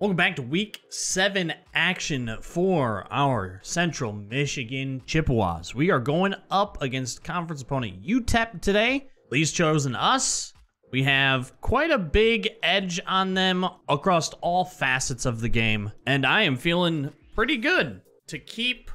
Welcome back to week seven action for our Central Michigan Chippewas. We are going up against conference opponent UTEP today. Lee's chosen us. We have quite a big edge on them across all facets of the game, and I am feeling pretty good to keep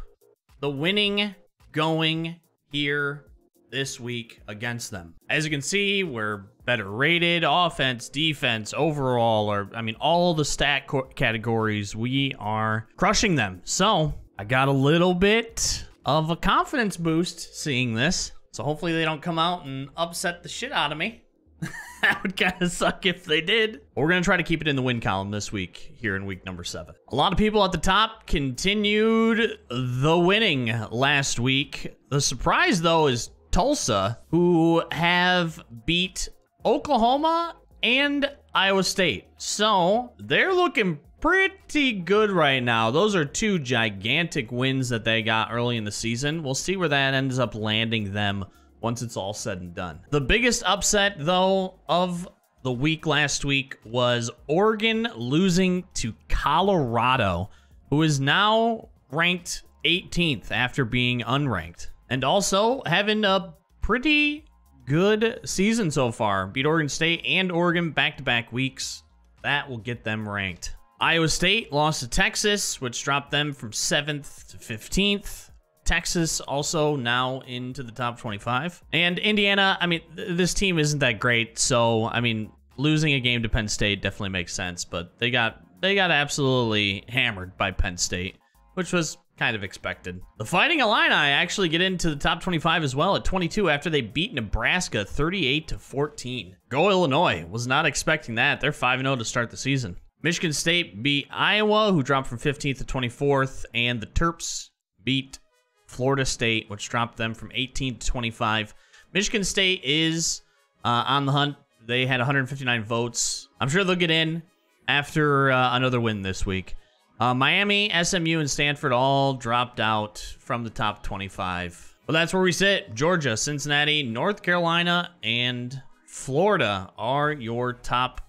the winning going here this week against them. As you can see, we're better rated, offense, defense, overall, or I mean, all the stat categories, we are crushing them. So I got a little bit of a confidence boost seeing this. So hopefully they don't come out and upset the shit out of me. that would kind of suck if they did. We're going to try to keep it in the win column this week here in week number seven. A lot of people at the top continued the winning last week. The surprise, though, is Tulsa, who have beat Oklahoma and Iowa State. So they're looking pretty good right now. Those are two gigantic wins that they got early in the season. We'll see where that ends up landing them once it's all said and done. The biggest upset, though, of the week last week was Oregon losing to Colorado, who is now ranked 18th after being unranked. And also having a pretty good season so far. Beat Oregon State and Oregon back-to-back weeks. That will get them ranked. Iowa State lost to Texas, which dropped them from 7th to 15th. Texas also now into the top 25. And Indiana, I mean, th this team isn't that great, so I mean, losing a game to Penn State definitely makes sense, but they got they got absolutely hammered by Penn State, which was kind of expected. The Fighting Illini actually get into the top 25 as well at 22 after they beat Nebraska 38 to 14. Go Illinois. Was not expecting that. They're 5-0 to start the season. Michigan State beat Iowa, who dropped from 15th to 24th, and the Terps beat Florida State, which dropped them from 18 to 25. Michigan State is uh, on the hunt. They had 159 votes. I'm sure they'll get in after uh, another win this week. Uh, Miami, SMU, and Stanford all dropped out from the top 25. Well, that's where we sit. Georgia, Cincinnati, North Carolina, and Florida are your top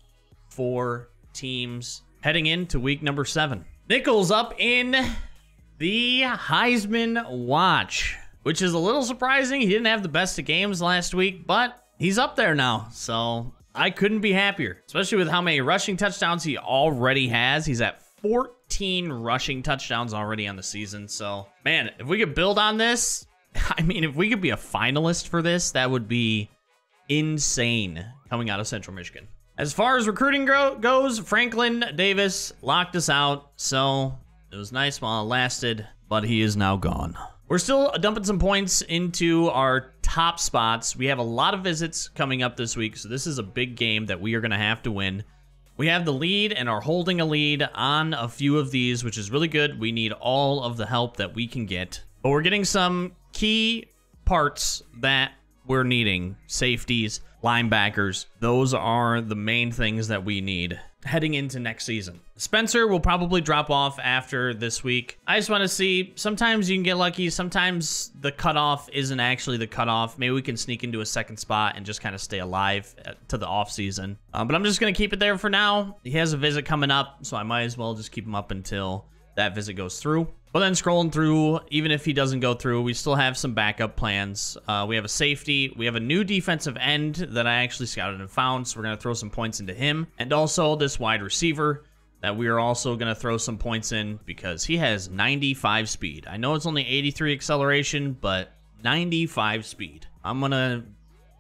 four teams heading into week number seven. Nichols up in the Heisman Watch, which is a little surprising. He didn't have the best of games last week, but he's up there now. So I couldn't be happier, especially with how many rushing touchdowns he already has. He's at 14 rushing touchdowns already on the season. So, man, if we could build on this, I mean, if we could be a finalist for this, that would be insane coming out of Central Michigan. As far as recruiting goes, Franklin Davis locked us out. So, it was nice while it lasted, but he is now gone. We're still dumping some points into our top spots. We have a lot of visits coming up this week, so this is a big game that we are going to have to win. We have the lead and are holding a lead on a few of these, which is really good. We need all of the help that we can get. But we're getting some key parts that we're needing. Safeties, linebackers. Those are the main things that we need heading into next season. Spencer will probably drop off after this week. I just want to see, sometimes you can get lucky, sometimes the cutoff isn't actually the cutoff. Maybe we can sneak into a second spot and just kind of stay alive uh, to the off season. Um, but I'm just going to keep it there for now. He has a visit coming up, so I might as well just keep him up until that visit goes through. But then scrolling through, even if he doesn't go through, we still have some backup plans. Uh, we have a safety. We have a new defensive end that I actually scouted and found, so we're going to throw some points into him. And also this wide receiver that we are also going to throw some points in because he has 95 speed. I know it's only 83 acceleration, but 95 speed. I'm going to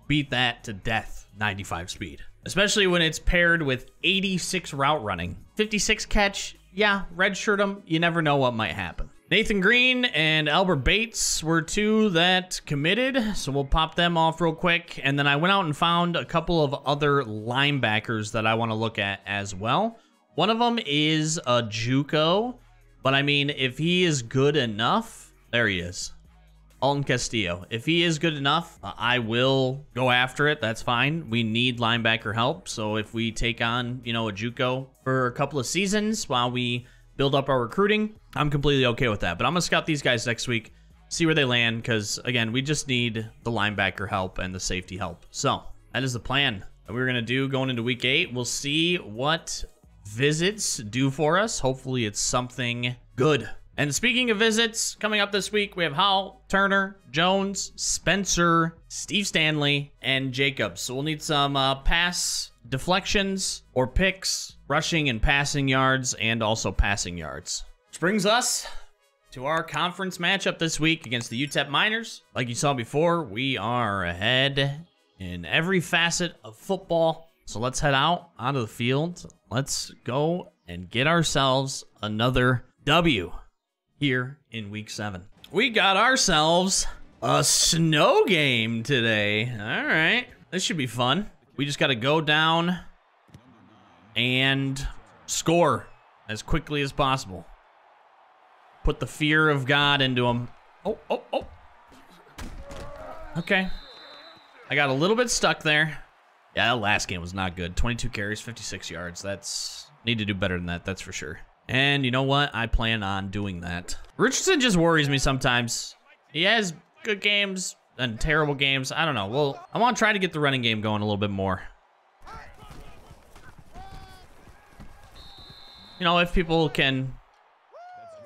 beat that to death, 95 speed. Especially when it's paired with 86 route running. 56 catch, yeah, redshirt him. You never know what might happen. Nathan Green and Albert Bates were two that committed, so we'll pop them off real quick. And then I went out and found a couple of other linebackers that I want to look at as well. One of them is a Juco, but I mean, if he is good enough, there he is. Alton Castillo. If he is good enough, uh, I will go after it. That's fine. We need linebacker help. So if we take on, you know, a Juco for a couple of seasons while we build up our recruiting, I'm completely okay with that. But I'm going to scout these guys next week, see where they land, because, again, we just need the linebacker help and the safety help. So that is the plan that we're going to do going into week eight. We'll see what visits do for us. Hopefully, it's something good. And speaking of visits, coming up this week, we have Howell, Turner, Jones, Spencer, Steve Stanley, and Jacobs. So we'll need some uh, pass deflections or picks, rushing and passing yards, and also passing yards. Which brings us to our conference matchup this week against the UTEP Miners. Like you saw before, we are ahead in every facet of football. So let's head out onto the field. Let's go and get ourselves another W here in week seven. We got ourselves a snow game today. All right. This should be fun. We just got to go down and score as quickly as possible. Put the fear of God into them. Oh, oh, oh. Okay. I got a little bit stuck there. Yeah, that last game was not good. 22 carries, 56 yards. That's need to do better than that, that's for sure. And you know what? I plan on doing that. Richardson just worries me sometimes. He has good games and terrible games. I don't know. Well, I want to try to get the running game going a little bit more. You know, if people can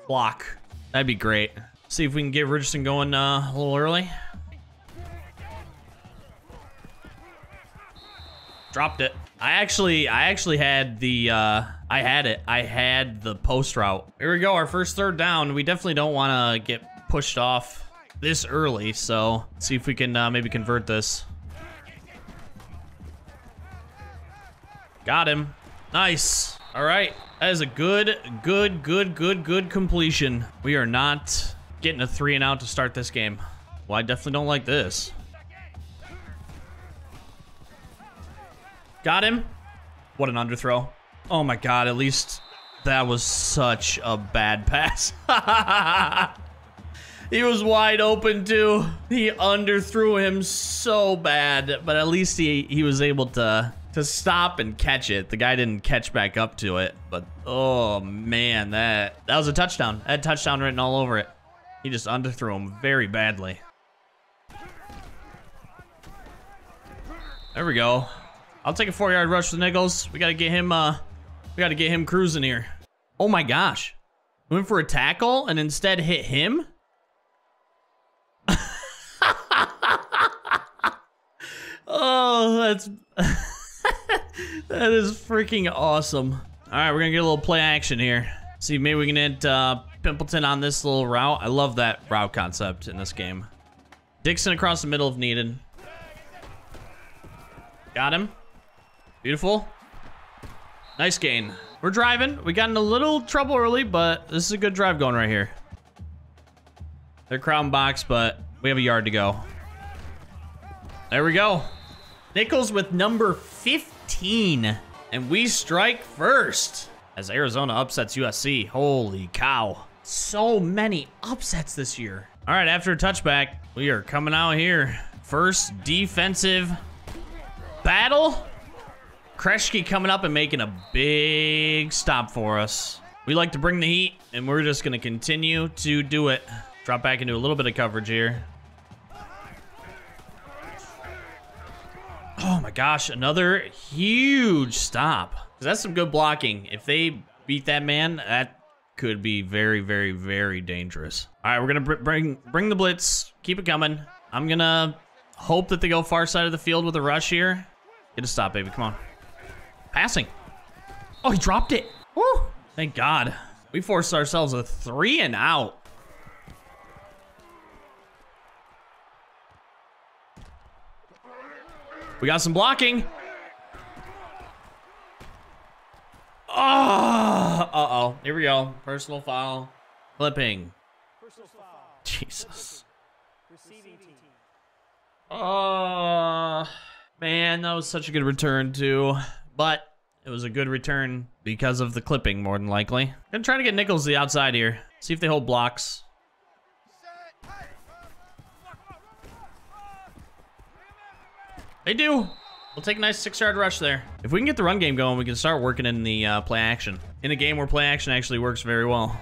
block, that'd be great. See if we can get Richardson going uh, a little early. Dropped it. I actually, I actually had the, uh, I had it. I had the post route. Here we go, our first third down. We definitely don't want to get pushed off this early, so see if we can uh, maybe convert this. Got him. Nice. All right. That is a good, good, good, good, good completion. We are not getting a three and out to start this game. Well, I definitely don't like this. Got him. What an underthrow. Oh my god, at least that was such a bad pass. he was wide open too. He underthrew him so bad, but at least he, he was able to to stop and catch it. The guy didn't catch back up to it, but oh man, that that was a touchdown. That touchdown written all over it. He just underthrew him very badly. There we go. I'll take a four yard rush with Nichols. We gotta get him, uh, we gotta get him cruising here. Oh my gosh. Went for a tackle and instead hit him? oh, that's, that is freaking awesome. All right, we're gonna get a little play action here. See, maybe we can hit uh, Pimpleton on this little route. I love that route concept in this game. Dixon across the middle if needed. Got him. Beautiful. Nice gain. We're driving. We got in a little trouble early, but this is a good drive going right here. They're crown box, but we have a yard to go. There we go. Nichols with number 15. And we strike first as Arizona upsets USC. Holy cow. So many upsets this year. All right, after a touchback, we are coming out here. First defensive battle Kreschke coming up and making a big stop for us. We like to bring the heat, and we're just going to continue to do it. Drop back into a little bit of coverage here. Oh my gosh, another huge stop. That's some good blocking. If they beat that man, that could be very, very, very dangerous. All right, we're gonna br bring bring the blitz. Keep it coming. I'm gonna hope that they go far side of the field with a rush here. Get a stop, baby. Come on. Passing. Oh, he dropped it. Woo. Thank God. We forced ourselves a three and out. We got some blocking. Oh, uh-oh. Here we go. Personal foul. Flipping. Jesus. Oh, man, that was such a good return, too but it was a good return because of the clipping, more than likely. Gonna try to get Nichols the outside here. See if they hold blocks. They do. We'll take a nice six-yard rush there. If we can get the run game going, we can start working in the uh, play action. In a game where play action actually works very well.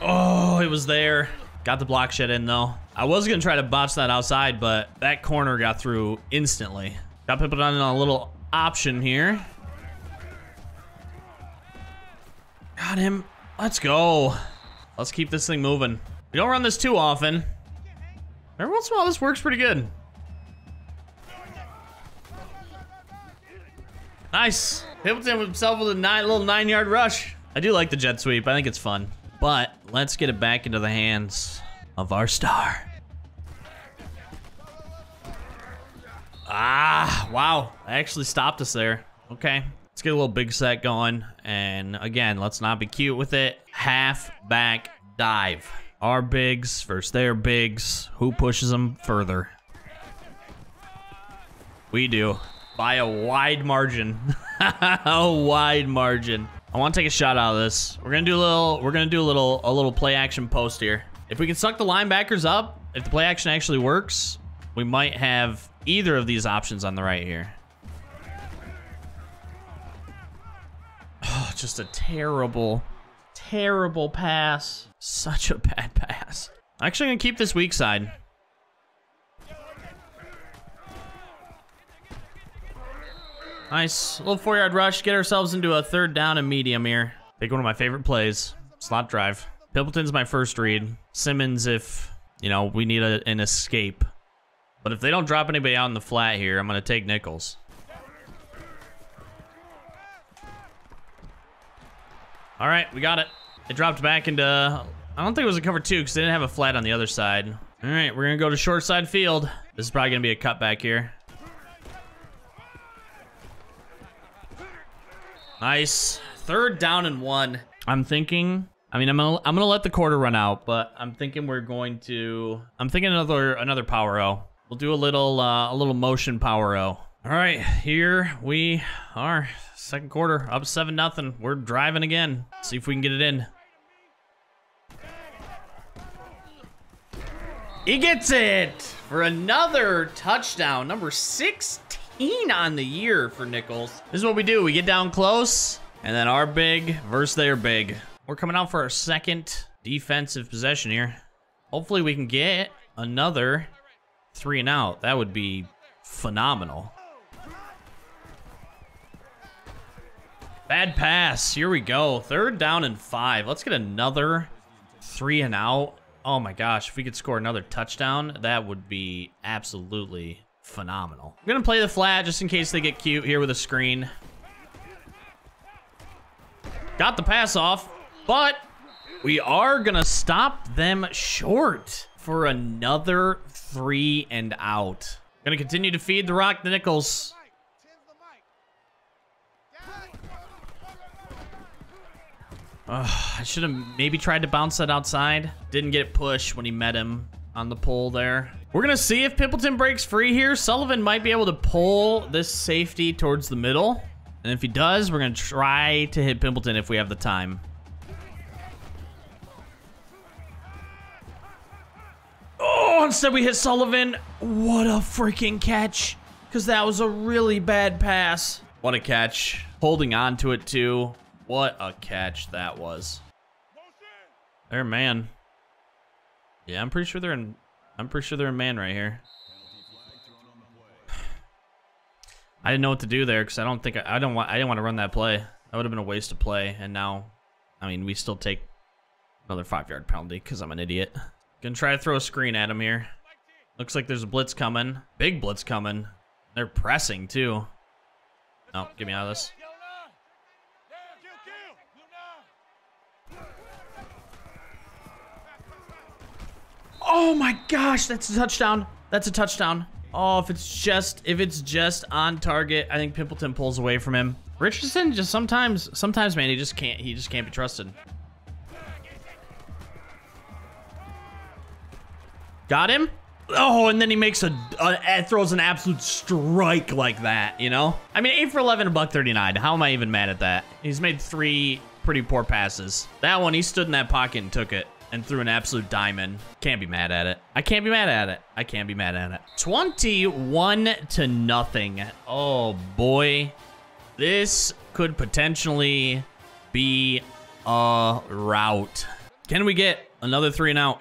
Oh, it was there. Got the block shed in, though. I was going to try to botch that outside, but that corner got through instantly. Got people down on a little option here. Got him. Let's go. Let's keep this thing moving. We don't run this too often. Every once in a while, this works pretty good. Nice. Pimpleton himself with a nine, little nine-yard rush. I do like the jet sweep. I think it's fun. But let's get it back into the hands of our star. Ah, wow. I actually stopped us there. Okay. Let's get a little big set going. And again, let's not be cute with it. Half back dive. Our bigs versus their bigs. Who pushes them further? We do. By a wide margin. a wide margin. I want to take a shot out of this. We're gonna do a little. We're gonna do a little. A little play action post here. If we can suck the linebackers up, if the play action actually works, we might have either of these options on the right here. Oh, just a terrible, terrible pass. Such a bad pass. I'm actually gonna keep this weak side. Nice. little four-yard rush. Get ourselves into a third down and medium here. Take one of my favorite plays. Slot drive. Pimpleton's my first read. Simmons if, you know, we need a, an escape. But if they don't drop anybody out in the flat here, I'm going to take Nichols. All right, we got it. It dropped back into... I don't think it was a cover two because they didn't have a flat on the other side. All right, we're going to go to short side field. This is probably going to be a cutback here. Nice. Third down and one. I'm thinking. I mean, I'm gonna I'm gonna let the quarter run out, but I'm thinking we're going to. I'm thinking another another power O. We'll do a little uh, a little motion power O. All right, here we are. Second quarter, up seven nothing. We're driving again. See if we can get it in. He gets it for another touchdown, number 16 on the year for Nichols. This is what we do. We get down close, and then our big versus their big. We're coming out for our second defensive possession here. Hopefully we can get another three and out. That would be phenomenal. Bad pass. Here we go. Third down and five. Let's get another three and out. Oh my gosh, if we could score another touchdown, that would be absolutely phenomenal. I'm gonna play the flat just in case they get cute here with a screen. Got the pass off, but we are gonna stop them short for another three and out. Gonna continue to feed the rock the Nichols. I should have maybe tried to bounce that outside. Didn't get push when he met him on the pole there. We're going to see if Pimpleton breaks free here. Sullivan might be able to pull this safety towards the middle. And if he does, we're going to try to hit Pimpleton if we have the time. Oh, instead we hit Sullivan. What a freaking catch. Because that was a really bad pass. What a catch. Holding on to it, too. What a catch that was. There, man. Yeah, I'm pretty sure they're in. I'm pretty sure they're in man right here. I didn't know what to do there because I don't think I, I don't want I didn't want to run that play. That would have been a waste of play. And now, I mean, we still take another five yard penalty because I'm an idiot. Gonna try to throw a screen at him here. Looks like there's a blitz coming. Big blitz coming. They're pressing too. Oh, get me out of this. Oh my gosh, that's a touchdown. That's a touchdown. Oh, if it's just if it's just on target, I think Pimpleton pulls away from him. Richardson just sometimes sometimes man, he just can't he just can't be trusted. Got him? Oh, and then he makes a, throws an absolute strike like that, you know? I mean, 8 for 11, a buck 39. How am I even mad at that? He's made three pretty poor passes. That one, he stood in that pocket and took it and threw an absolute diamond. Can't be mad at it. I can't be mad at it. I can't be mad at it. 21 to nothing. Oh boy. This could potentially be a route. Can we get another three and out?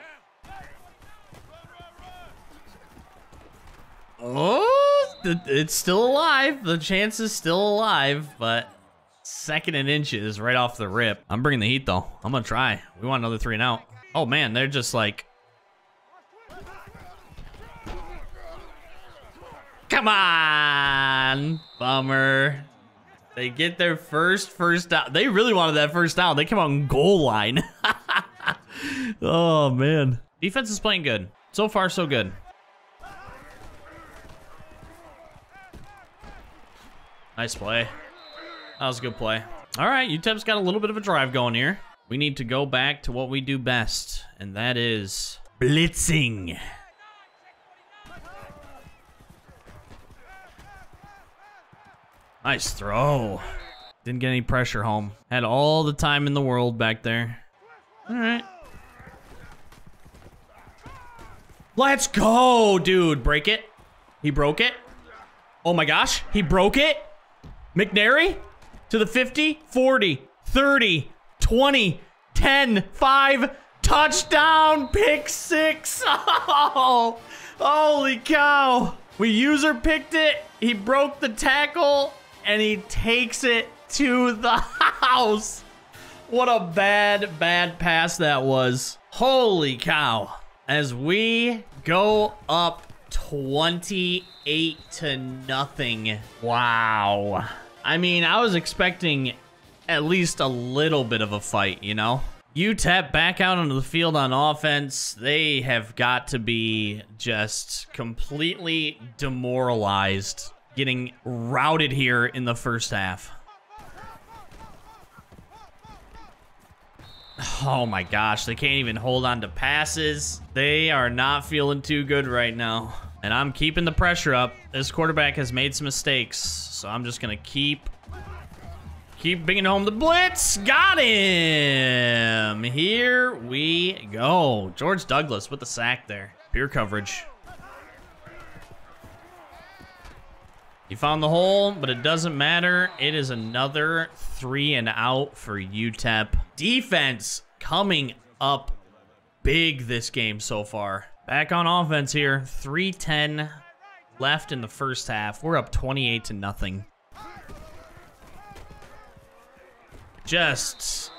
Oh, it's still alive. The chance is still alive, but second and inches right off the rip. I'm bringing the heat though. I'm gonna try. We want another three and out. Oh man, they're just like. Come on, bummer. They get their first first down. They really wanted that first down. They come on goal line. oh man, defense is playing good. So far, so good. Nice play. That was a good play. All right, UTEP's got a little bit of a drive going here. We need to go back to what we do best, and that is blitzing. Nice throw. Didn't get any pressure home. Had all the time in the world back there. All right. Let's go, dude. Break it. He broke it. Oh my gosh, he broke it. McNary to the 50, 40, 30, 20, 10, 5, touchdown, pick six. Oh, holy cow. We user picked it. He broke the tackle and he takes it to the house. What a bad, bad pass that was. Holy cow. As we go up 28 to nothing. Wow. I mean, I was expecting at least a little bit of a fight, you know? UTEP back out onto the field on offense. They have got to be just completely demoralized, getting routed here in the first half. Oh my gosh, they can't even hold on to passes. They are not feeling too good right now. And I'm keeping the pressure up. This quarterback has made some mistakes, so I'm just going to keep keep bringing home the blitz. Got him. Here we go. George Douglas with the sack there. Pure coverage. He found the hole, but it doesn't matter. It is another three and out for UTEP. Defense coming up big this game so far. Back on offense here. 310 left in the first half. We're up 28 to nothing. Just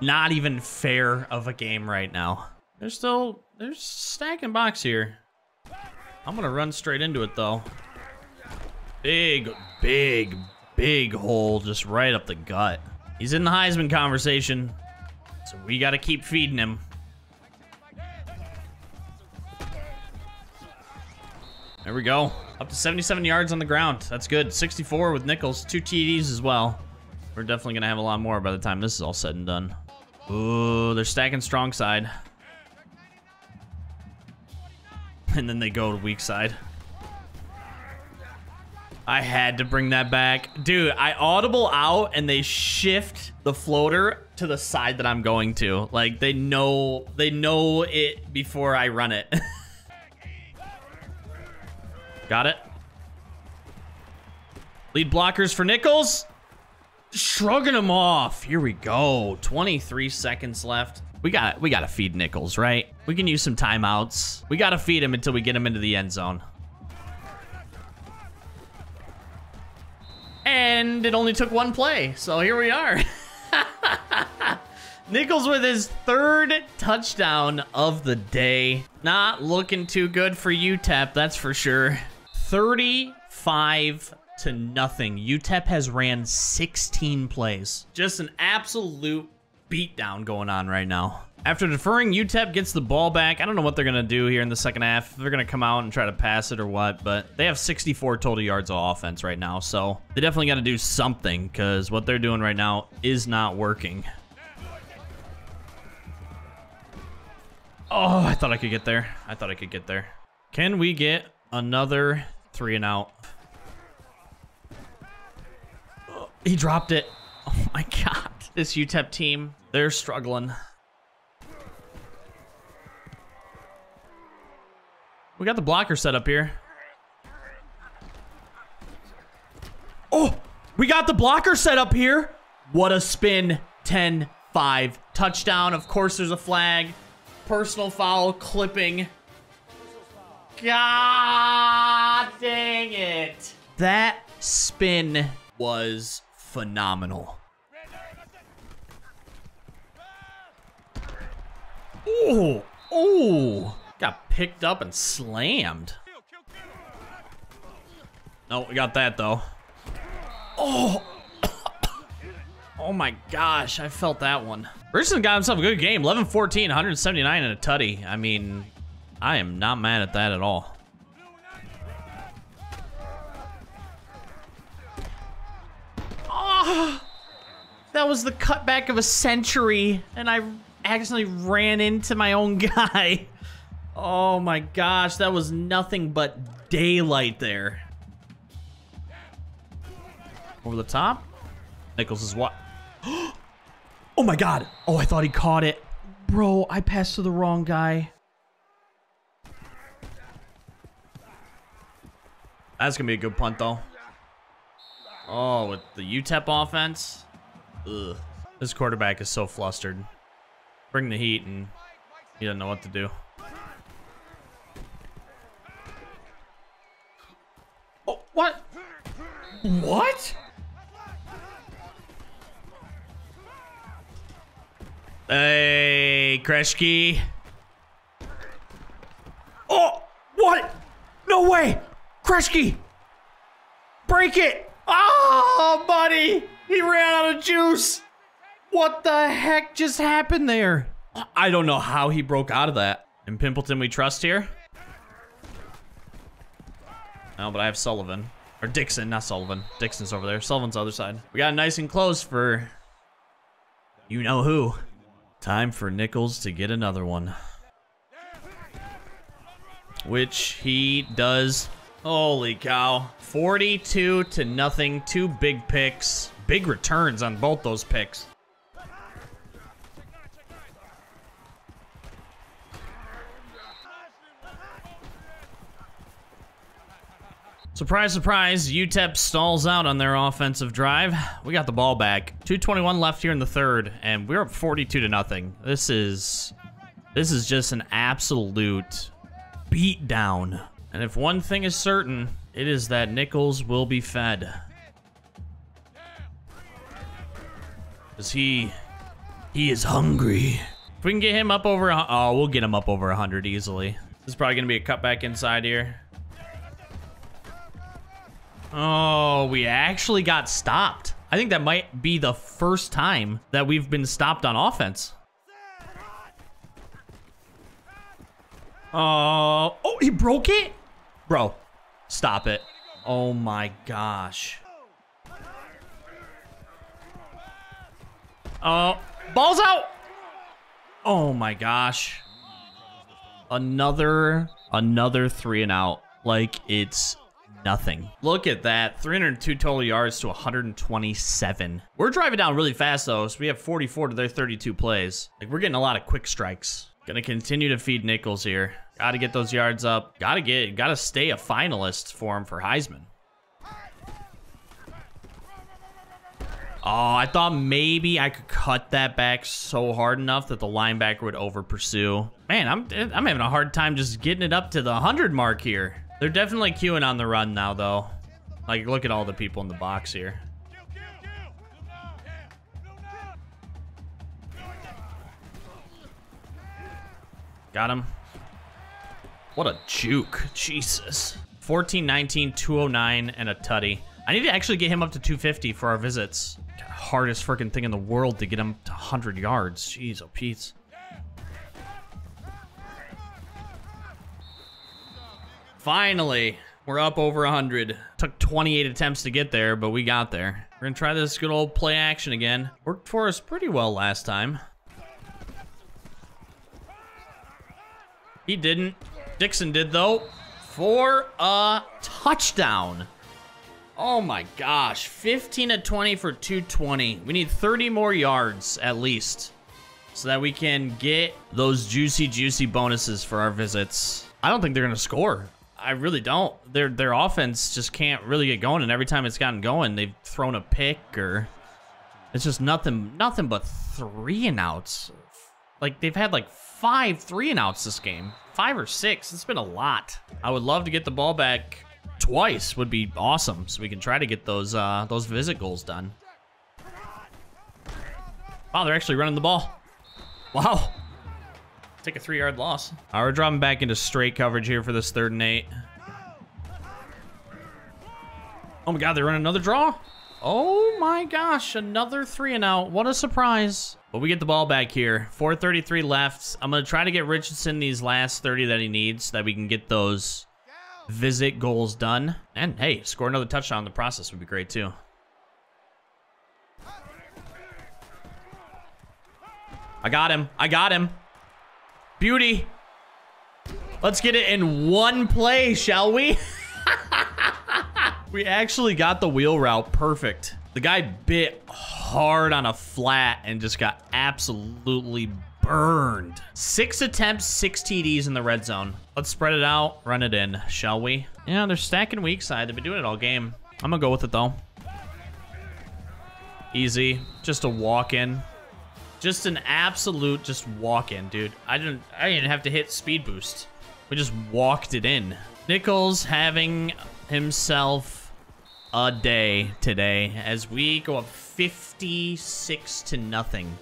not even fair of a game right now. There's still, there's stacking box here. I'm gonna run straight into it though. Big, big, big hole just right up the gut. He's in the Heisman conversation, so we gotta keep feeding him. There we go. Up to 77 yards on the ground. That's good. 64 with Nichols. Two TDs as well. We're definitely going to have a lot more by the time this is all said and done. Ooh, they're stacking strong side. And then they go to weak side. I had to bring that back. Dude, I audible out and they shift the floater to the side that I'm going to. Like they know they know it before I run it. Got it. Lead blockers for Nichols. Shrugging him off. Here we go. 23 seconds left. We got we got to feed Nichols, right? We can use some timeouts. We got to feed him until we get him into the end zone. And it only took one play, so here we are. Nichols with his third touchdown of the day. Not looking too good for UTEP, that's for sure. 35 to nothing. UTEP has ran 16 plays. Just an absolute beatdown going on right now. After deferring, UTEP gets the ball back. I don't know what they're going to do here in the second half. They're going to come out and try to pass it or what, but they have 64 total yards of offense right now, so they definitely got to do something because what they're doing right now is not working. Oh, I thought I could get there. I thought I could get there. Can we get another Three and out. Oh, he dropped it. Oh my god. This UTEP team, they're struggling. We got the blocker set up here. Oh, we got the blocker set up here. What a spin. 10-5. Touchdown. Of course, there's a flag. Personal foul clipping. God dang it. That spin was phenomenal. Oh, oh. Got picked up and slammed. No, we got that though. Oh. oh my gosh, I felt that one. Richardson got himself a good game. 11-14, 179 and a tutty. I mean, I am not mad at that at all. Oh, that was the cutback of a century, and I accidentally ran into my own guy. Oh my gosh, that was nothing but daylight there. Over the top. Nichols is what? oh my god. Oh, I thought he caught it. Bro, I passed to the wrong guy. That's going to be a good punt, though. Oh, with the UTEP offense? Ugh. This quarterback is so flustered. Bring the heat, and he doesn't know what to do. Oh, what? What? Hey, Kreshki. Oh, what? No way. Kreshki. Break it. Oh, buddy. He ran out of juice. What the heck just happened there? I don't know how he broke out of that. And Pimpleton we trust here. No, but I have Sullivan. Or Dixon, not Sullivan. Dixon's over there. Sullivan's the other side. We got nice and close for you know who. Time for Nichols to get another one. Which he does. Holy cow. 42 to nothing. Two big picks. Big returns on both those picks. Surprise, surprise, UTEP stalls out on their offensive drive. We got the ball back. 221 left here in the third, and we're up 42 to nothing. This is this is just an absolute beat down. And if one thing is certain, it is that Nichols will be fed. Cause he he is hungry. If we can get him up over, oh, we'll get him up over 100 easily. This is probably gonna be a cutback inside here. Oh, we actually got stopped. I think that might be the first time that we've been stopped on offense. Oh, oh, he broke it? Bro, stop it. Oh my gosh. Oh, ball's out. Oh my gosh. Another, another three and out. Like it's nothing. Look at that. 302 total yards to 127. We're driving down really fast, though, so we have 44 to their 32 plays. Like, we're getting a lot of quick strikes. Gonna continue to feed Nichols here. Gotta get those yards up. Gotta get, gotta stay a finalist for him for Heisman. Oh, I thought maybe I could cut that back so hard enough that the linebacker would over pursue. Man, I'm I'm having a hard time just getting it up to the 100 mark here. They're definitely queuing on the run now, though. Like, look at all the people in the box here. Got him. What a juke. Jesus. 14, 19, 209, and a tutty. I need to actually get him up to 250 for our visits. Hardest freaking thing in the world to get him to 100 yards. Jeez, oh, Pete. Finally, we're up over 100. Took 28 attempts to get there, but we got there. We're gonna try this good old play action again. Worked for us pretty well last time. He didn't. Dixon did, though. For a touchdown. Oh my gosh. 15 to 20 for 220. We need 30 more yards at least so that we can get those juicy, juicy bonuses for our visits. I don't think they're going to score. I really don't. Their their offense just can't really get going, and every time it's gotten going, they've thrown a pick or it's just nothing nothing but three and outs. like they've had like five three and outs this game. Five or six. It's been a lot. I would love to get the ball back twice would be awesome so we can try to get those uh those visit goals done. Wow, they're actually running the ball. Wow. Take a three yard loss. All right, we're dropping back into straight coverage here for this third and eight. Oh my god, they're running another draw. Oh my gosh, another three and out. What a surprise. But we get the ball back here. 433 left. I'm going to try to get Richardson these last 30 that he needs so that we can get those visit goals done. And hey, score another touchdown in the process would be great too. I got him. I got him. Beauty. Let's get it in one play, shall we? we actually got the wheel route perfect. The guy bit hard on a flat and just got absolutely burned. Six attempts, six TDs in the red zone. Let's spread it out, run it in, shall we? Yeah, they're stacking weak side. They've been doing it all game. I'm gonna go with it though. Easy, just a walk in. Just an absolute just walk in, dude. I didn't I didn't have to hit speed boost. We just walked it in. Nichols having himself a day today as we go up 56 to nothing.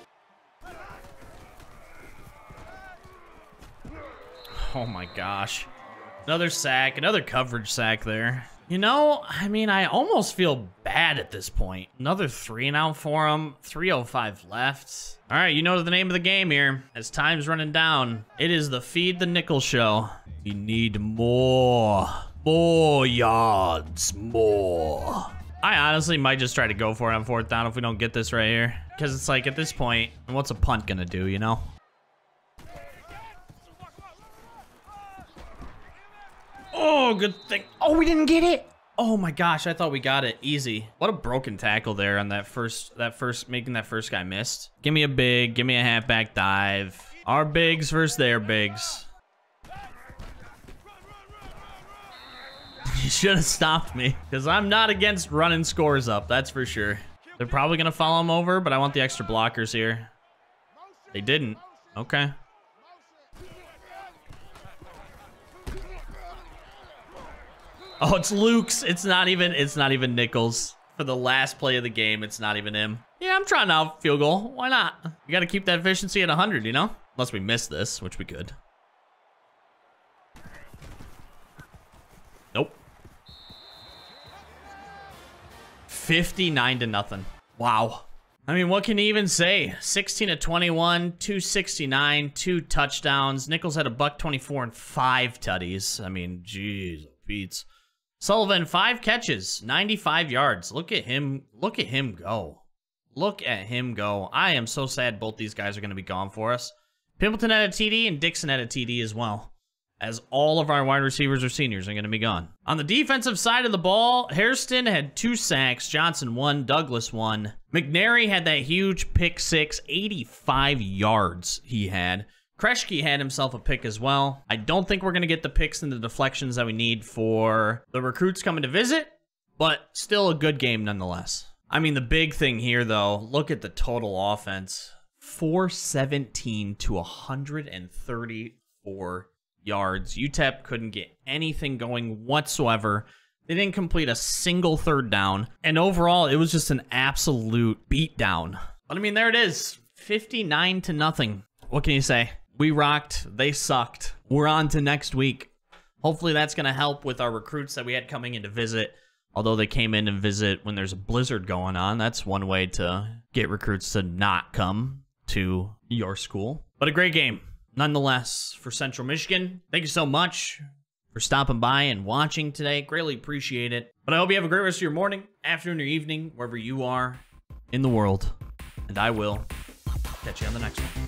Oh my gosh. Another sack, another coverage sack there. You know, I mean, I almost feel bad at this point. Another three and out for him. 305 left. All right, you know the name of the game here. As time's running down, it is the Feed the Nickel show. You need more. More yards. More. I honestly might just try to go for it on fourth down if we don't get this right here. Because it's like, at this point, what's a punt gonna do, you know? Oh, good thing. Oh, we didn't get it. Oh my gosh, I thought we got it easy. What a broken tackle there on that first, that first, making that first guy missed. Give me a big, give me a halfback dive. Our bigs versus their bigs. You should have stopped me because I'm not against running scores up. That's for sure. They're probably going to follow him over, but I want the extra blockers here. They didn't. Okay. Oh, it's Luke's. It's not even, it's not even Nichols. For the last play of the game, it's not even him. Yeah, I'm trying out field goal. Why not? You got to keep that efficiency at 100, you know? Unless we miss this, which we could. 59 to nothing. Wow. I mean, what can you even say? 16 to 21, 269, two touchdowns. Nichols had a buck 24 and five tutties. I mean, jeez, beats. Sullivan, five catches, 95 yards. Look at him. Look at him go. Look at him go. I am so sad both these guys are going to be gone for us. Pimpleton had a TD and Dixon had a TD as well. As all of our wide receivers or seniors are going to be gone. On the defensive side of the ball, Hairston had two sacks, Johnson one, Douglas one. McNary had that huge pick six, 85 yards he had. Kreschke had himself a pick as well. I don't think we're going to get the picks and the deflections that we need for the recruits coming to visit, but still a good game nonetheless. I mean, the big thing here, though, look at the total offense 417 to 134 yards. UTEP couldn't get anything going whatsoever. They didn't complete a single third down. And overall, it was just an absolute beatdown. But I mean, there it is 59 to nothing. What can you say? We rocked. They sucked. We're on to next week. Hopefully that's going to help with our recruits that we had coming in to visit. Although they came in and visit when there's a blizzard going on. That's one way to get recruits to not come to your school. But a great game nonetheless for Central Michigan. Thank you so much for stopping by and watching today. Greatly appreciate it. But I hope you have a great rest of your morning, afternoon, or evening, wherever you are in the world. And I will catch you on the next one.